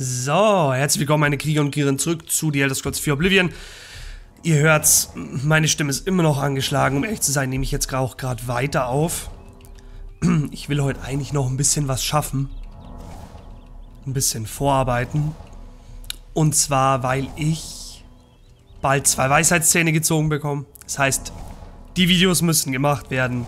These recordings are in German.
So, herzlich willkommen meine Krieger und Kriegerinnen zurück zu The Elder Scrolls 4 Oblivion. Ihr hört's, meine Stimme ist immer noch angeschlagen. Um ehrlich zu sein, nehme ich jetzt auch gerade weiter auf. Ich will heute eigentlich noch ein bisschen was schaffen. Ein bisschen vorarbeiten. Und zwar, weil ich bald zwei Weisheitszähne gezogen bekomme. Das heißt, die Videos müssen gemacht werden.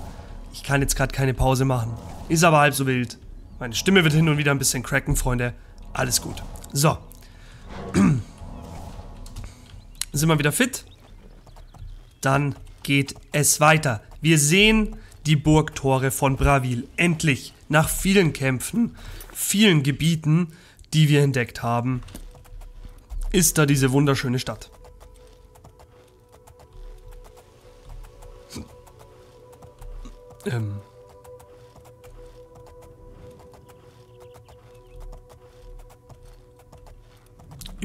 Ich kann jetzt gerade keine Pause machen. Ist aber halb so wild. Meine Stimme wird hin und wieder ein bisschen cracken, Freunde. Alles gut. So. Sind wir wieder fit? Dann geht es weiter. Wir sehen die Burgtore von Bravil. Endlich. Nach vielen Kämpfen, vielen Gebieten, die wir entdeckt haben, ist da diese wunderschöne Stadt. Ähm.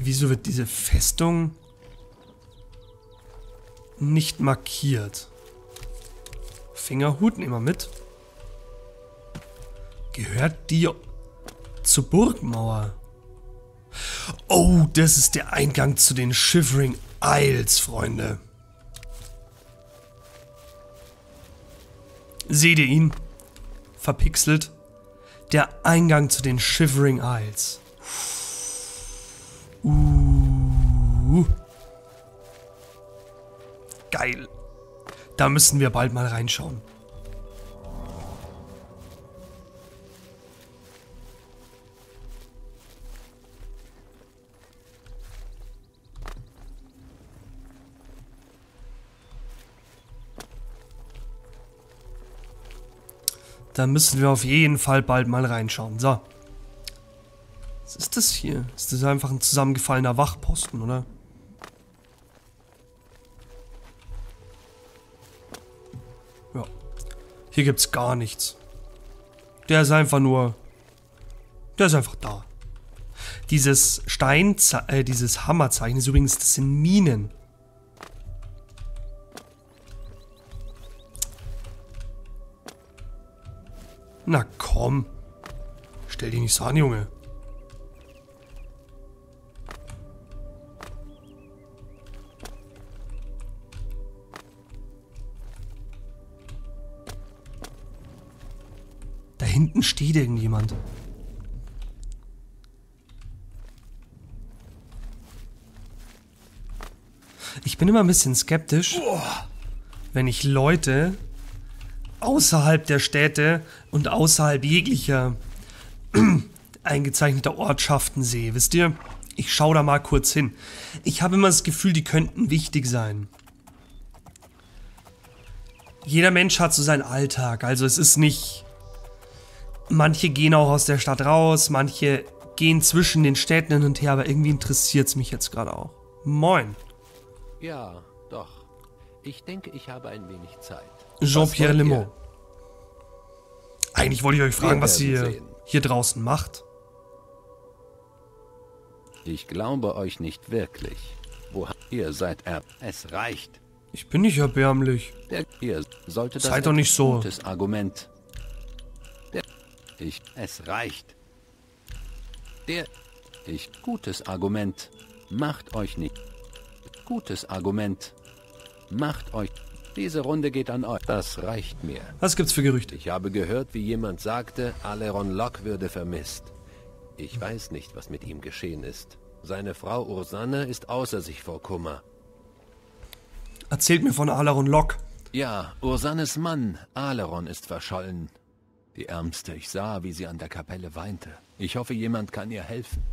Wieso wird diese Festung nicht markiert? Fingerhut nehmen wir mit. Gehört die zur Burgmauer? Oh, das ist der Eingang zu den Shivering Isles, Freunde. Seht ihr ihn? Verpixelt. Der Eingang zu den Shivering Isles. Geil. Da müssen wir bald mal reinschauen. Da müssen wir auf jeden Fall bald mal reinschauen. So. Was ist das hier? Ist das einfach ein zusammengefallener Wachposten, oder? Hier gibt's gar nichts. Der ist einfach nur... Der ist einfach da. Dieses Stein, äh, dieses Hammerzeichen ist übrigens, das sind Minen. Na komm. Stell dich nicht so an, Junge. Hinten steht irgendjemand. Ich bin immer ein bisschen skeptisch, wenn ich Leute außerhalb der Städte und außerhalb jeglicher eingezeichneter Ortschaften sehe. Wisst ihr? Ich schaue da mal kurz hin. Ich habe immer das Gefühl, die könnten wichtig sein. Jeder Mensch hat so seinen Alltag. Also es ist nicht Manche gehen auch aus der Stadt raus, manche gehen zwischen den Städten hin und her, aber irgendwie interessiert es mich jetzt gerade auch. Moin. Ja, doch. Ich denke, ich habe ein wenig Zeit. Jean-Pierre Lemont. Eigentlich wollte ich euch fragen, was ihr sehen. hier draußen macht. Ich glaube euch nicht wirklich. Wo ihr seid er. Es reicht. Ich bin nicht erbärmlich. Der, ihr sollte das Seid doch nicht so. gutes Argument ich, es reicht. Der, ich, gutes Argument. Macht euch nicht. Gutes Argument. Macht euch. Diese Runde geht an euch. Das reicht mir. Was gibt's für Gerüchte? Ich habe gehört, wie jemand sagte, Aleron Locke würde vermisst. Ich weiß nicht, was mit ihm geschehen ist. Seine Frau Ursanne ist außer sich vor Kummer. Erzählt mir von Aleron Locke. Ja, Ursannes Mann, Aleron, ist verschollen. Die Ärmste, ich sah, wie sie an der Kapelle weinte. Ich hoffe, jemand kann ihr helfen.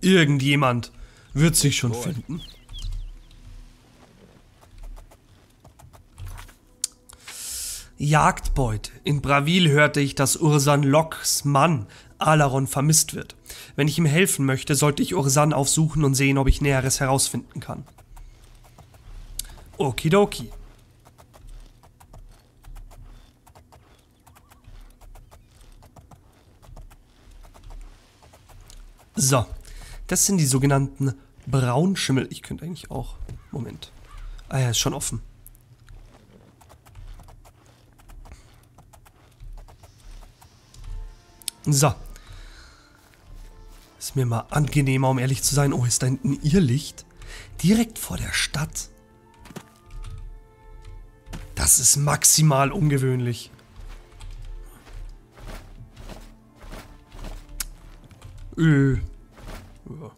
Irgendjemand wird sich schon Gut. finden. Jagdbeute. In Bravil hörte ich, dass Ursan Locks Mann Alaron vermisst wird. Wenn ich ihm helfen möchte, sollte ich Ursan aufsuchen und sehen, ob ich Näheres herausfinden kann. Okidoki. So, das sind die sogenannten Braunschimmel. Ich könnte eigentlich auch... Moment. Ah ja, ist schon offen. So. Ist mir mal angenehmer, um ehrlich zu sein. Oh, ist da hinten ihr Licht? Direkt vor der Stadt. Das ist maximal ungewöhnlich. Äh. Ja.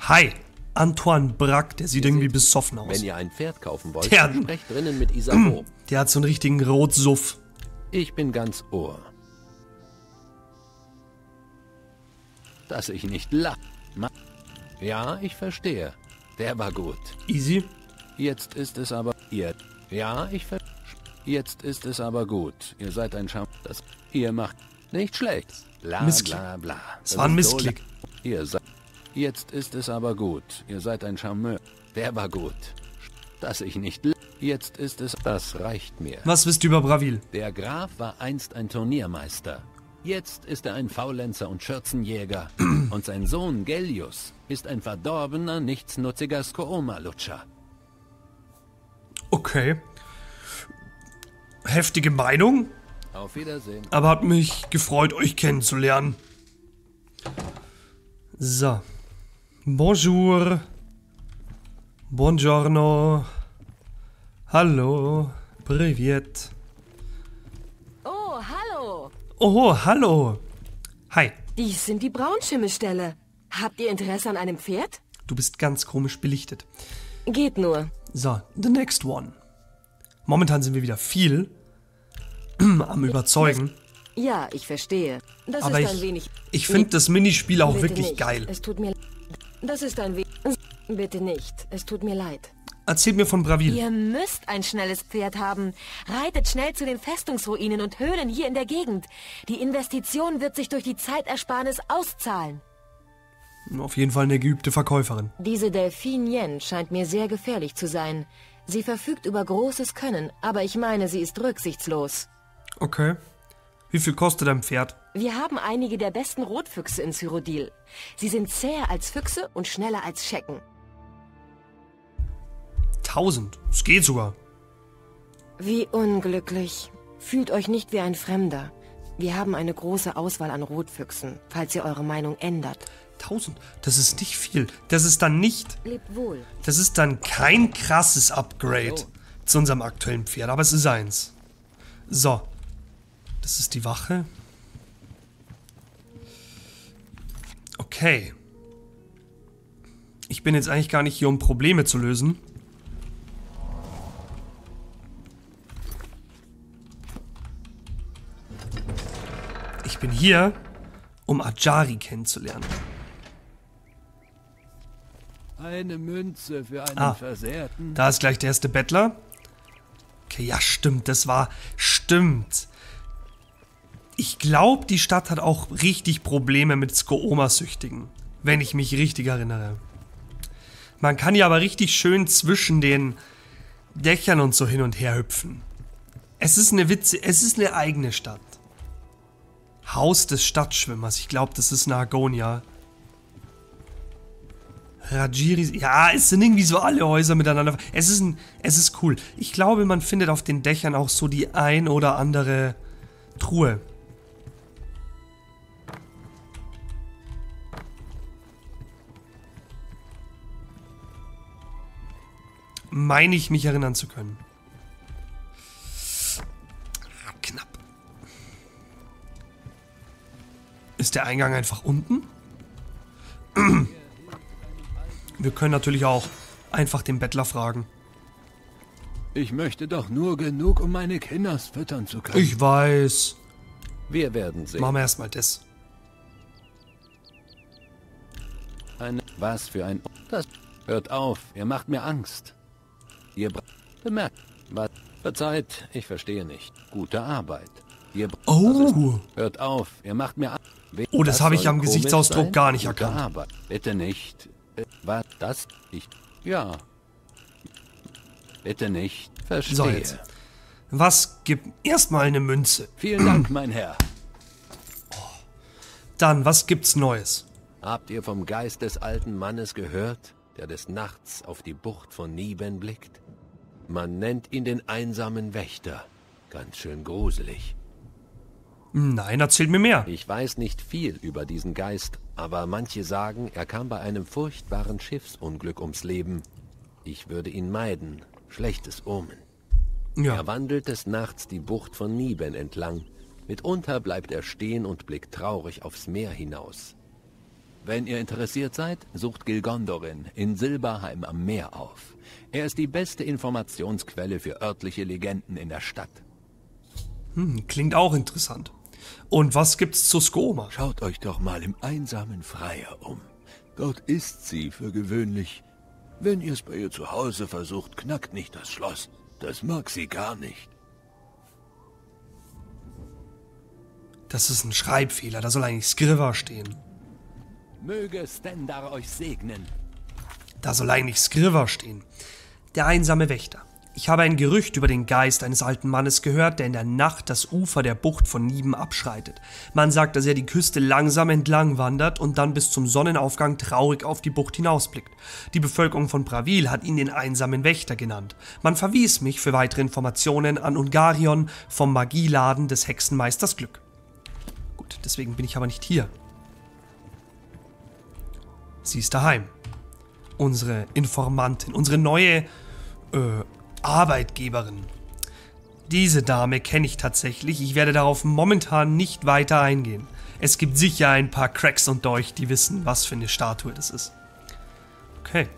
Hi, Antoine Brack, der sieht irgendwie besoffen aus. Wenn ihr ein Pferd kaufen wollt, Der- sprecht drinnen mit Isabeau. Der hat so einen richtigen Rotsuff. Ich bin ganz Ohr. Dass ich nicht lach. Ja, ich verstehe. Der war gut. Easy. Jetzt ist es aber ihr. Ja, ich ver Jetzt ist es aber gut. Ihr seid ein Scham. Das ihr macht nicht schlecht. Bla Missklick. bla bla. Es war ein Missklick. Ihr seid. Jetzt ist es aber gut. Ihr seid ein Charmeur. Der war gut. Dass ich nicht. Jetzt ist es. Das reicht mir. Was wisst ihr über Bravil? Der Graf war einst ein Turniermeister. Jetzt ist er ein Faulenzer und Schürzenjäger. und sein Sohn Gellius ist ein verdorbener, nichtsnutziger Skooma-Lutscher. Okay. Heftige Meinung, Auf Wiedersehen. aber hat mich gefreut, euch kennenzulernen. So. Bonjour. Buongiorno. Hallo. Privet. Oh, hallo. Oh, hallo. Hi. Dies sind die Braunschimmelställe. Habt ihr Interesse an einem Pferd? Du bist ganz komisch belichtet. Geht nur. So, the next one. Momentan sind wir wieder viel am Überzeugen. Ja, ich verstehe. Das Aber ist ein ich, wenig. ich finde das Minispiel auch Bitte wirklich nicht. geil. Es tut mir. Das ist ein wenig. Bitte nicht. Es tut mir leid. Erzählt mir von Bravil. Ihr müsst ein schnelles Pferd haben. Reitet schnell zu den Festungsruinen und Höhlen hier in der Gegend. Die Investition wird sich durch die Zeitersparnis auszahlen. Auf jeden Fall eine geübte Verkäuferin. Diese Delphine Yen scheint mir sehr gefährlich zu sein. Sie verfügt über großes Können, aber ich meine, sie ist rücksichtslos. Okay. Wie viel kostet ein Pferd? Wir haben einige der besten Rotfüchse in Cyrodiil. Sie sind zäher als Füchse und schneller als Schecken. 1000. Es geht sogar. Wie unglücklich. Fühlt euch nicht wie ein Fremder. Wir haben eine große Auswahl an Rotfüchsen, falls ihr eure Meinung ändert. 1000. Das ist nicht viel. Das ist dann nicht. Lebt wohl. Das ist dann kein krasses Upgrade zu unserem aktuellen Pferd, aber es ist eins. So. Das ist die Wache. Okay. Ich bin jetzt eigentlich gar nicht hier, um Probleme zu lösen. Ich bin hier, um Ajari kennenzulernen. Eine Münze für einen Ah. Versehrten. Da ist gleich der erste Bettler. Okay, ja, stimmt, das war. Stimmt. Ich glaube, die Stadt hat auch richtig Probleme mit Skooma-Süchtigen. Wenn ich mich richtig erinnere. Man kann ja aber richtig schön zwischen den Dächern und so hin und her hüpfen. Es ist eine Witze, es ist eine eigene Stadt. Haus des Stadtschwimmers, ich glaube, das ist eine Agonia. Rajiri, ja, es sind irgendwie so alle Häuser miteinander. Es ist, ein, es ist cool. Ich glaube, man findet auf den Dächern auch so die ein oder andere Truhe. Meine ich mich erinnern zu können. Ah, Knapp. Ist der Eingang einfach unten? Wir können natürlich auch einfach den Bettler fragen. Ich möchte doch nur genug, um meine Kinders füttern zu können. Ich weiß. Wir werden sehen. Machen wir erstmal das. Eine, was für ein... Das... Hört auf, ihr macht mir Angst. Ihr... Bemerkt... Was... Verzeiht, ich verstehe nicht. Gute Arbeit. Ihr... Oh. Hört auf, ihr macht mir Oh, das habe ich am Gesichtsausdruck sein? gar nicht Gute erkannt. Arbeit. Bitte nicht. Äh, Was? Das? Ich... Ja. Bitte nicht. Verstehe. So, jetzt. Was gibt erstmal eine Münze? Vielen Dank, mein Herr. Dann, was gibt's Neues? Habt ihr vom Geist des alten Mannes gehört, der des Nachts auf die Bucht von Niben blickt? Man nennt ihn den einsamen Wächter. Ganz schön gruselig. Nein, erzählt mir mehr. Ich weiß nicht viel über diesen Geist, aber manche sagen, er kam bei einem furchtbaren Schiffsunglück ums Leben. Ich würde ihn meiden. Schlechtes Omen. Ja, Er wandelt des Nachts die Bucht von Niben entlang. Mitunter bleibt er stehen und blickt traurig aufs Meer hinaus. Wenn ihr interessiert seid, sucht Gilgondorin in Silberheim am Meer auf. Er ist die beste Informationsquelle für örtliche Legenden in der Stadt. hm, klingt auch interessant. Und was gibt's zu Skoma? Schaut euch doch mal im einsamen Freier um. Dort ist sie für gewöhnlich. Wenn ihr es bei ihr zu Hause versucht, knackt nicht das Schloss. Das mag sie gar nicht. Das ist ein Schreibfehler, da soll eigentlich Skriva stehen. Möge Stendar euch segnen. Da soll eigentlich Skriva stehen. Der einsame Wächter. Ich habe ein Gerücht über den Geist eines alten Mannes gehört, der in der Nacht das Ufer der Bucht von Niben abschreitet. Man sagt, dass er die Küste langsam entlang wandert und dann bis zum Sonnenaufgang traurig auf die Bucht hinausblickt. Die Bevölkerung von Bravil hat ihn den einsamen Wächter genannt. Man verwies mich für weitere Informationen an Ungarion vom Magieladen des Hexenmeisters Glück. Gut, deswegen bin ich aber nicht hier. Sie ist daheim. Unsere Informantin, unsere neue äh, Arbeitgeberin. Diese Dame kenne ich tatsächlich. Ich werde darauf momentan nicht weiter eingehen. Es gibt sicher ein paar Cracks unter euch, die wissen, was für eine Statue das ist. Okay,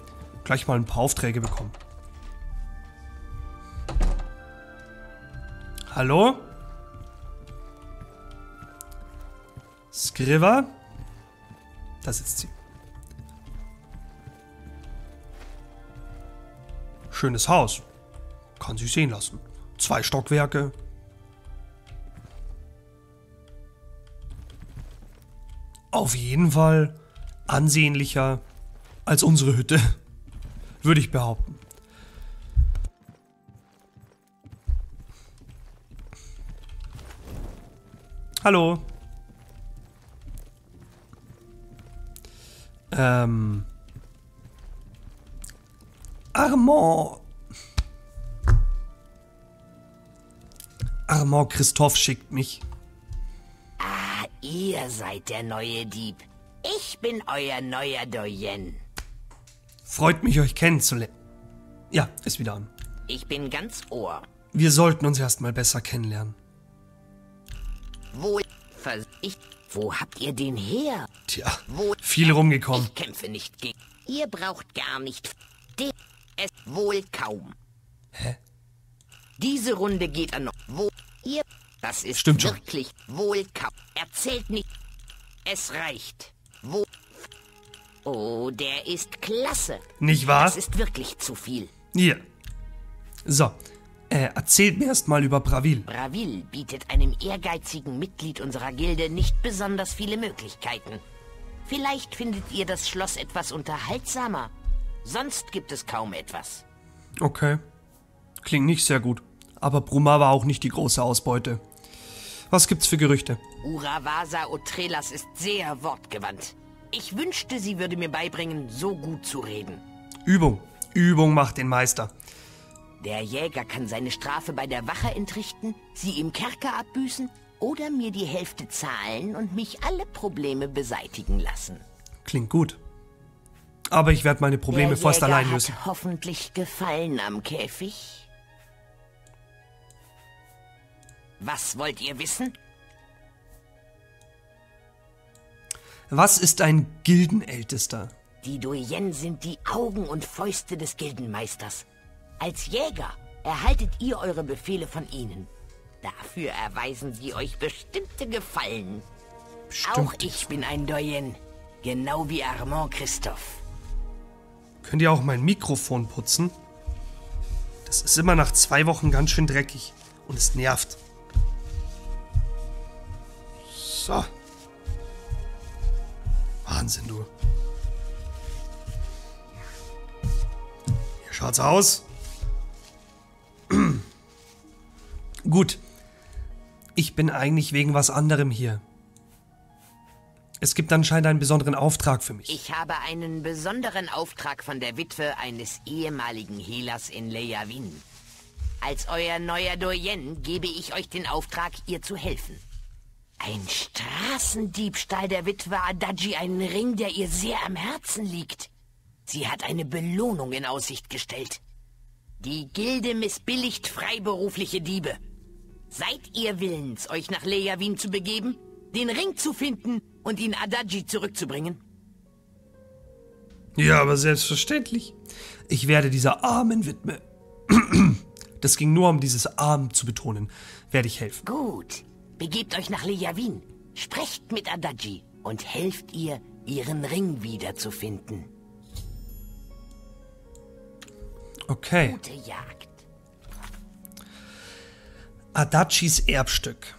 gleich mal ein paar Aufträge bekommen. Hallo? Skriva? Da sitzt sie. Schönes Haus. Kann sich sehen lassen. Zwei Stockwerke. Auf jeden Fall ansehnlicher als unsere Hütte. Würde ich behaupten. Hallo. Ähm. Armand. Armand Christoph schickt mich. Ihr seid der neue Dieb. Ich bin euer neuer Doyen. Freut mich, euch kennenzulernen. Ja, ist wieder an. Ich bin ganz Ohr. Wir sollten uns erstmal besser kennenlernen. Wohl vers... Ich... Wo habt ihr den her? Tja, Wo... viel rumgekommen. Ich kämpfe nicht gegen... Ihr braucht gar nicht... Den... Es wohl kaum. Hä? Diese Runde geht an... Wo... Ihr... Das ist Stimmt schon. wirklich wohl kaum. Erzählt nicht... Es reicht. Wo... Oh, der ist klasse. Nicht wahr? Das ist wirklich zu viel. Hier. So, äh, erzählt mir erstmal über Bravil. Bravil bietet einem ehrgeizigen Mitglied unserer Gilde nicht besonders viele Möglichkeiten. Vielleicht findet ihr das Schloss etwas unterhaltsamer. Sonst gibt es kaum etwas. Okay. Klingt nicht sehr gut. Aber Bruma war auch nicht die große Ausbeute. Was gibt's für Gerüchte? Uravasa Otrelas ist sehr wortgewandt. Ich wünschte, sie würde mir beibringen, so gut zu reden. Übung. Übung macht den Meister. Der Jäger kann seine Strafe bei der Wache entrichten, sie im Kerker abbüßen oder mir die Hälfte zahlen und mich alle Probleme beseitigen lassen. Klingt gut. Aber ich werde meine Probleme der Jäger allein hat lösen. hoffentlich Gefallen am Käfig. Was wollt ihr wissen? Was ist ein Gildenältester? Die Doyen sind die Augen und Fäuste des Gildenmeisters. Als Jäger erhaltet ihr eure Befehle von ihnen. Dafür erweisen sie euch bestimmte Gefallen. Auch Stimmt. ich bin ein Doyen. Genau wie Armand Christoph. Könnt ihr auch mein Mikrofon putzen? Das ist immer nach zwei Wochen ganz schön dreckig. Und es nervt. So. Wahnsinn, du. Hier schaut's aus. Gut. Ich bin eigentlich wegen was anderem hier. Es gibt anscheinend einen besonderen Auftrag für mich. Ich habe einen besonderen Auftrag von der Witwe eines ehemaligen Hehlers in Leyavin. Als euer neuer Doyen gebe ich euch den Auftrag, ihr zu helfen. Ein Straßendiebstahl der Witwe Adaji einen Ring, der ihr sehr am Herzen liegt. Sie hat eine Belohnung in Aussicht gestellt. Die Gilde missbilligt freiberufliche Diebe. Seid ihr willens, euch nach Lejavin zu begeben, den Ring zu finden und ihn Adaji zurückzubringen? Ja, aber selbstverständlich. Ich werde dieser armen Witwe. Das ging nur um dieses arm zu betonen. Werde ich helfen. Gut. Begebt euch nach Lejavin. Sprecht mit Adaji und helft ihr, ihren Ring wiederzufinden. Okay. Gute Jagd. Adachis Erbstück.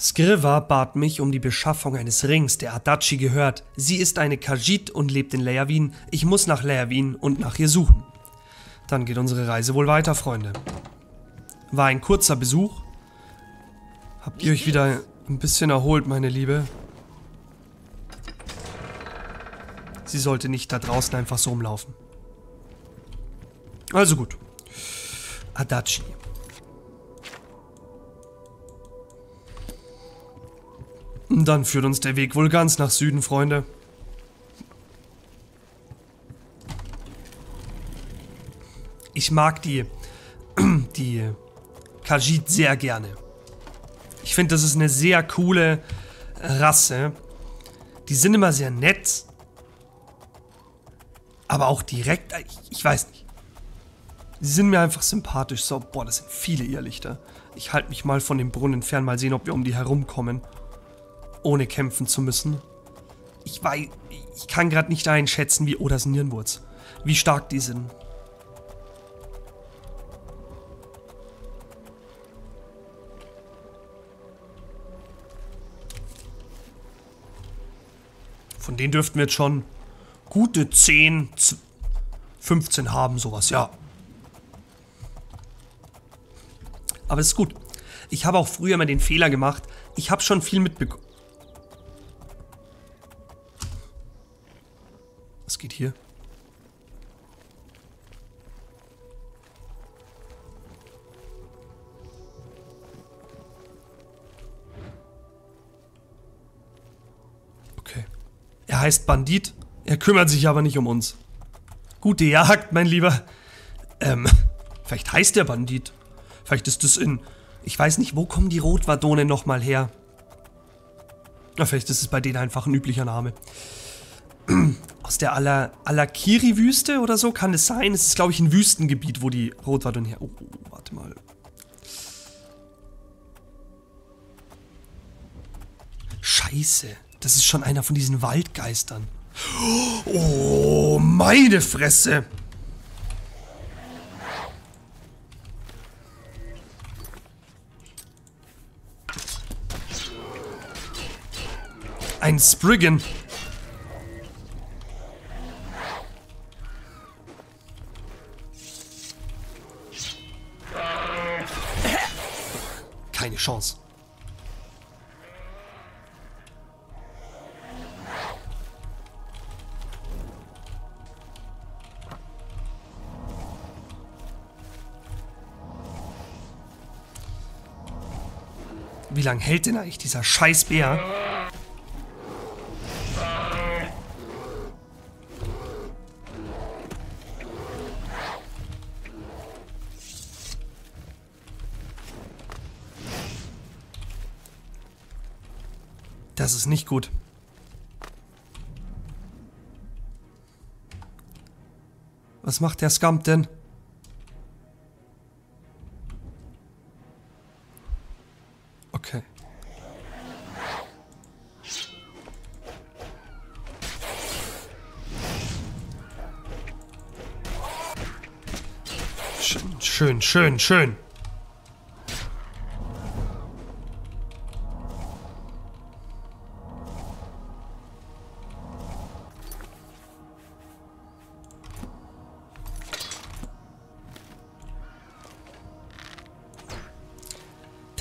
Skriva bat mich um die Beschaffung eines Rings, der Adachi gehört. Sie ist eine Khajiit und lebt in Leavin. Ich muss nach Leavin und nach ihr suchen. Dann geht unsere Reise wohl weiter, Freunde. War ein kurzer Besuch. Habt ihr euch wieder ein bisschen erholt, meine Liebe? Sie sollte nicht da draußen einfach so rumlaufen. Also gut. Adachi. Dann führt uns der Weg wohl ganz nach Süden, Freunde. Ich mag die, die Khajiit sehr gerne. Ich finde, das ist eine sehr coole Rasse. Die sind immer sehr nett. Aber auch direkt, ich, ich weiß nicht. Sie sind mir einfach sympathisch. So, boah, das sind viele Irrlichter. Ich halte mich mal von dem Brunnen fern, mal sehen, ob wir um die herumkommen. Ohne kämpfen zu müssen. Ich weiß, ich kann gerade nicht einschätzen, wie, oh, das sind Nirnwurz. Wie stark die sind. Von denen dürften wir jetzt schon gute 10, 15 haben, sowas, ja. Aber es ist gut. Ich habe auch früher mal den Fehler gemacht. Ich habe schon viel mitbekommen. Geht hier? Okay. Er heißt Bandit. Er kümmert sich aber nicht um uns. Gute Jagd, mein Lieber. Ähm, vielleicht heißt der Bandit. Vielleicht ist es in... Ich weiß nicht, wo kommen die Rotwadone nochmal her? Ja, vielleicht ist es bei denen einfach ein üblicher Name. Aus der Ala Alakiri-Wüste oder so kann es sein. Es ist, glaube ich, ein Wüstengebiet, wo die Rotwadone her... Oh, warte mal. Scheiße. Das ist schon einer von diesen Waldgeistern. Oh, meine Fresse. Ein Spriggan. Chance. Wie lange hält denn eigentlich dieser scheiß Das ist nicht gut. Was macht der Scump denn? Okay. Schön, schön, schön, schön.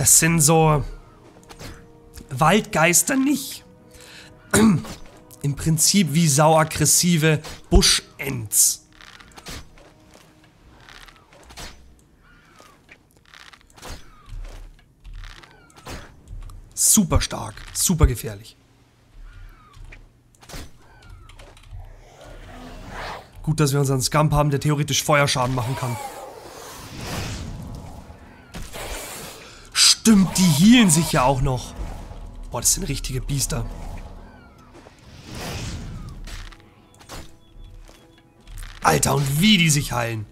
Das sind so Waldgeister nicht. Im Prinzip wie sauaggressive Buschents. Super stark, super gefährlich. Gut, dass wir unseren Scump haben, der theoretisch Feuerschaden machen kann. Stimmt, die healen sich ja auch noch. Boah, das sind richtige Biester. Alter, und wie die sich heilen.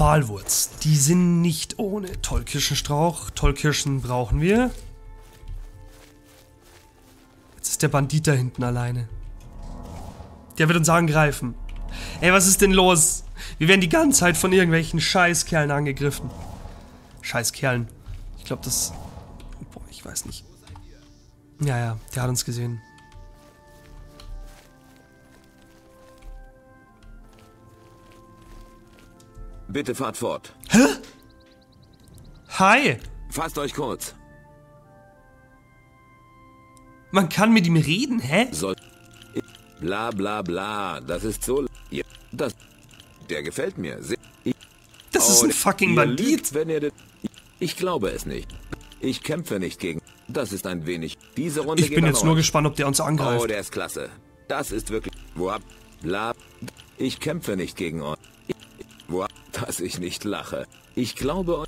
Pfahlwurz. Die sind nicht ohne Tollkirschenstrauch. Tollkirschen brauchen wir. Jetzt ist der Bandit da hinten alleine. Der wird uns angreifen. Ey, was ist denn los? Wir werden die ganze Zeit von irgendwelchen Scheißkerlen angegriffen. Scheißkerlen. Ich glaube, das... Boah, ich weiß nicht. Ja, ja, der hat uns gesehen. Bitte fahrt fort. Hi! Fasst euch kurz. Man kann mit ihm reden, hä? Soll. Bla bla bla. Das ist so. Das. Der gefällt mir. Das ist ein Oh, fucking Bandit. wenn ihr Ich glaube es nicht. Ich kämpfe nicht gegen. Das ist ein wenig. Diese Runde Ich bin jetzt nur gespannt, ob der uns Oh, angreift. der ist klasse. Das ist wirklich. Wo. Bla. Ich kämpfe nicht gegen euch. Dass ich nicht lache. Ich glaube.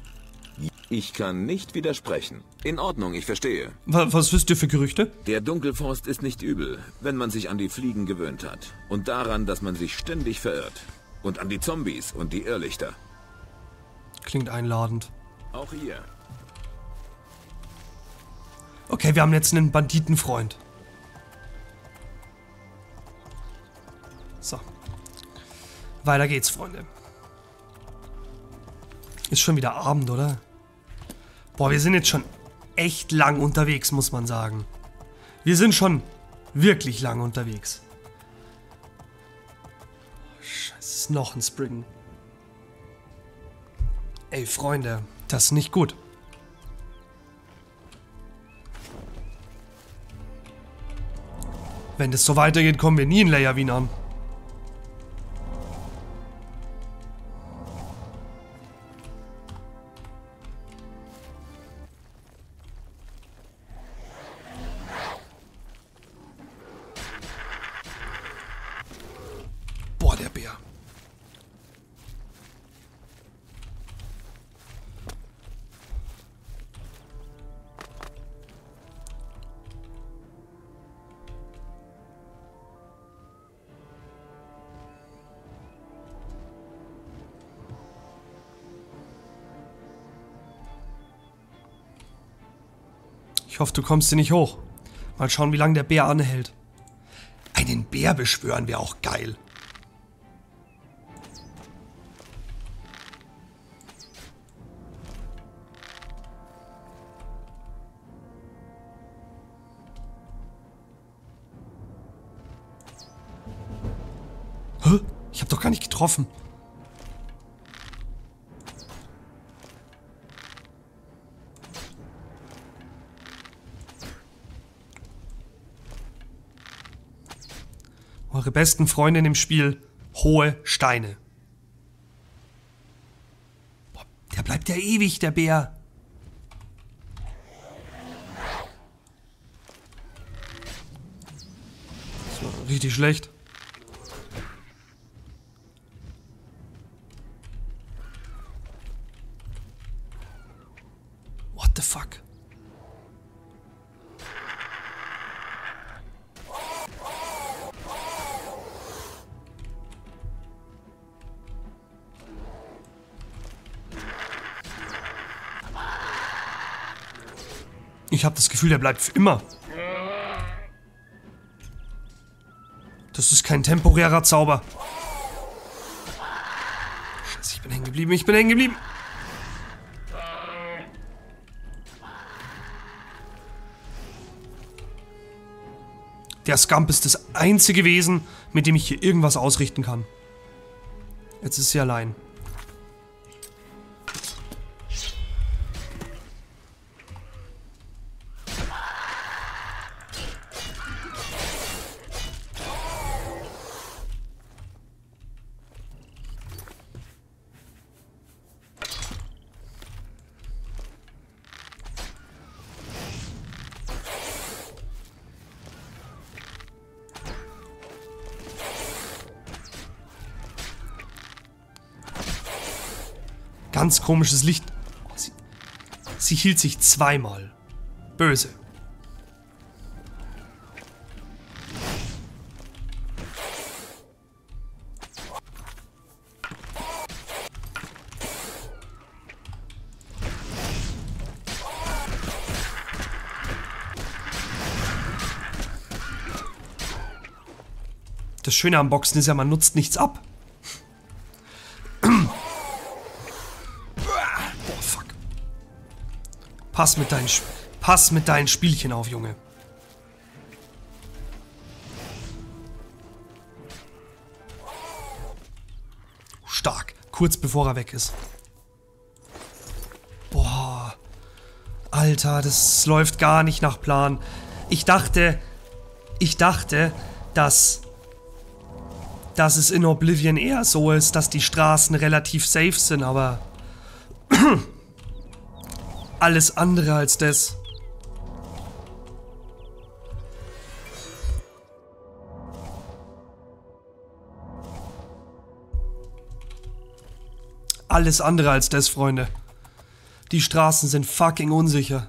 Ich kann nicht widersprechen. In Ordnung, ich verstehe. Wa- Was wisst ihr für Gerüchte? Der Dunkelforst ist nicht übel, wenn man sich an die Fliegen gewöhnt hat. Und daran, dass man sich ständig verirrt. Und an die Zombies und die Irrlichter. Klingt einladend. Auch ihr. Okay, wir haben jetzt einen Banditenfreund. So. Weiter geht's, Freunde. Ist schon wieder Abend, oder? Boah, wir sind jetzt schon echt lang unterwegs, muss man sagen. Wir sind schon wirklich lang unterwegs. Scheiße, ist noch ein Spring. Ey, Freunde, das ist nicht gut. Wenn das so weitergeht, kommen wir nie in Leia Wien an. Hoffe, du kommst hier nicht hoch. Mal schauen, wie lange der Bär anhält. Einen Bär beschwören wäre auch geil. Hä? Ich habe doch gar nicht getroffen. Eure besten Freunde in dem Spiel, hohe Steine. Der bleibt ja ewig, der Bär. War richtig schlecht. Ich habe das Gefühl, der bleibt für immer. Das ist kein temporärer Zauber. Scheiße, ich bin hängen geblieben, ich bin hängen geblieben. Der Scump ist das einzige Wesen, mit dem ich hier irgendwas ausrichten kann. Jetzt ist sie allein. Ganz komisches Licht. Sie, sie hielt sich zweimal. Böse. Das Schöne am Boxen ist ja, man nutzt nichts ab. Pass mit deinen, pass mit deinen Spielchen auf, Junge. Stark. Kurz bevor er weg ist. Boah. Alter, das läuft gar nicht nach Plan. Ich dachte, ich dachte, dass, dass es in Oblivion eher so ist, dass die Straßen relativ safe sind, aber alles andere als das. Alles andere als das, Freunde. Die Straßen sind fucking unsicher.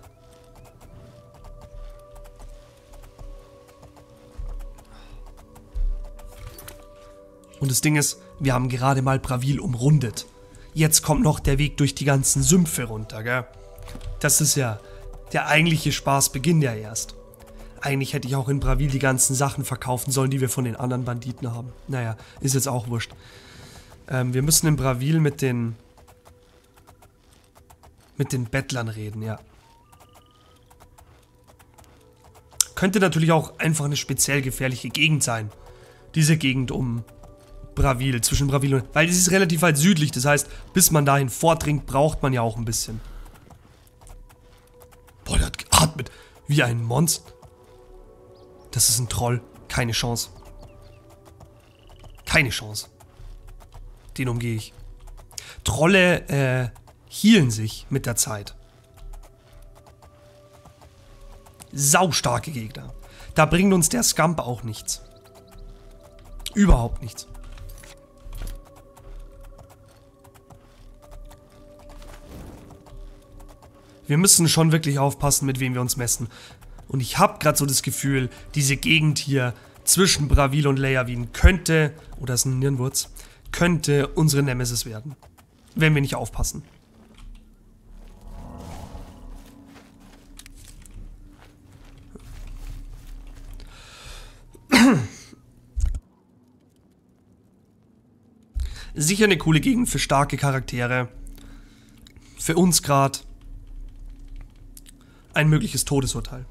Und das Ding ist, wir haben gerade mal Bravil umrundet. Jetzt kommt noch der Weg durch die ganzen Sümpfe runter, gell? Das ist ja der eigentliche Spaß beginnt ja erst. Eigentlich hätte ich auch in Bravil die ganzen Sachen verkaufen sollen, die wir von den anderen Banditen haben. Naja, ist jetzt auch wurscht. Ähm, wir müssen in Bravil mit den mit den Bettlern reden, ja. Könnte natürlich auch einfach eine speziell gefährliche Gegend sein. Diese Gegend um Bravil, zwischen Bravil und... Weil es ist relativ weit südlich, das heißt, bis man dahin vordringt, braucht man ja auch ein bisschen. Geatmet. Wie ein Monster. Das ist ein Troll. Keine Chance. Keine Chance. Den umgehe ich. Trolle, äh, healen sich mit der Zeit. Saustarke Gegner. Da bringt uns der Scump auch nichts. Überhaupt nichts. Wir müssen schon wirklich aufpassen, mit wem wir uns messen. Und ich habe gerade so das Gefühl, diese Gegend hier zwischen Bravil und Leavin könnte, oder ist ein Nirnwurz, könnte unsere Nemesis werden. Wenn wir nicht aufpassen. Sicher eine coole Gegend für starke Charaktere. Für uns gerade ein mögliches Todesurteil.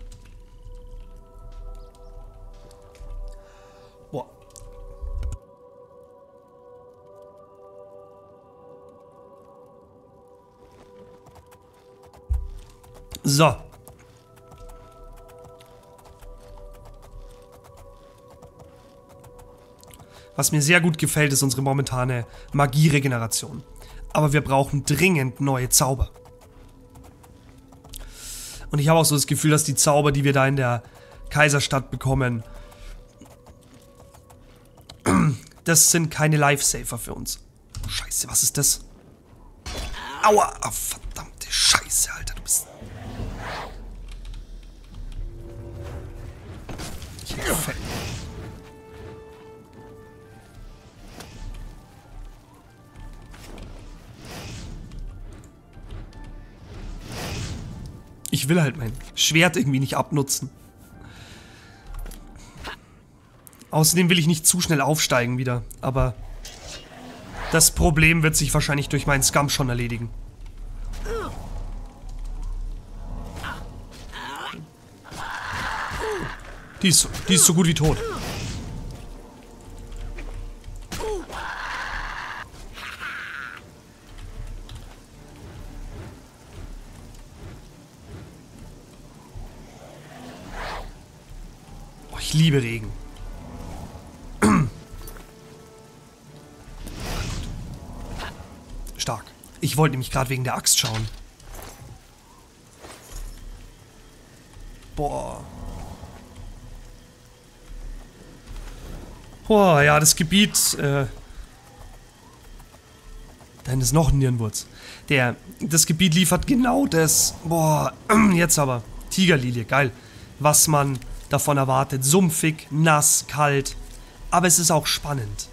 Boah. So. Was mir sehr gut gefällt, ist unsere momentane Magieregeneration. Aber wir brauchen dringend neue Zauber. Und ich habe auch so das Gefühl, dass die Zauber, die wir da in der Kaiserstadt bekommen, das sind keine Lifesaver für uns. Oh, Scheiße, was ist das? Aua, ah, verdammte Scheiße, Alter, du bist... Ich gefällt. Ich will halt mein Schwert irgendwie nicht abnutzen. Außerdem will ich nicht zu schnell aufsteigen wieder, aber das Problem wird sich wahrscheinlich durch meinen Scum schon erledigen. Die ist, die ist so gut wie tot. Ich wollte nämlich gerade wegen der Axt schauen. Boah. Boah, ja, das Gebiet. Äh Da hinten ist noch ein Nirnwurz. Der, das Gebiet liefert genau das. Boah, jetzt aber. Tigerlilie, geil. Was man davon erwartet. Sumpfig, nass, kalt. Aber es ist auch spannend.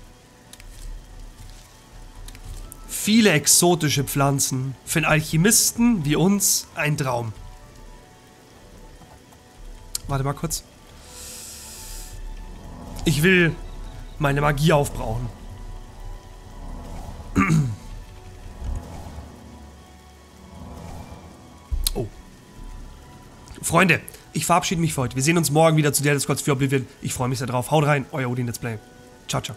Viele exotische Pflanzen. Für einen Alchemisten wie uns ein Traum. Warte mal kurz. Ich will meine Magie aufbrauchen. Oh. Freunde, ich verabschiede mich für heute. Wir sehen uns morgen wieder zu der Discord für Oblivion. Ich freue mich sehr drauf. Haut rein, euer Odin Let's Play. Ciao, ciao.